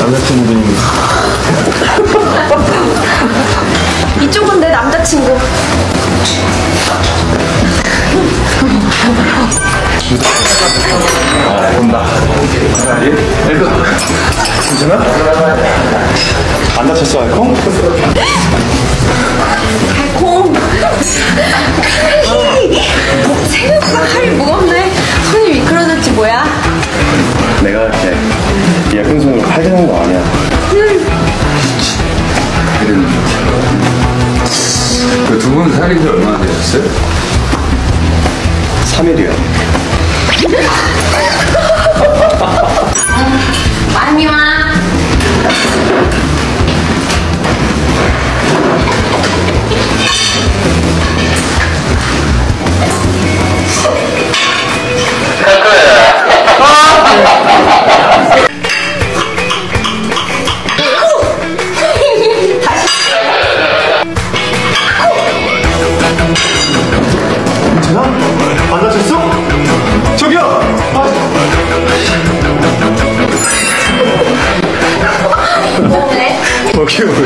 남자친구분이 이쪽은 내 남자친구. 본다. 괜찮아? 안 다쳤어, 알콩? 내가 이렇게 예쁜 손으로 팔 드는 거 아니야. 그두 분 사귄 지 얼마나 되셨어요? 3일이요. キューブ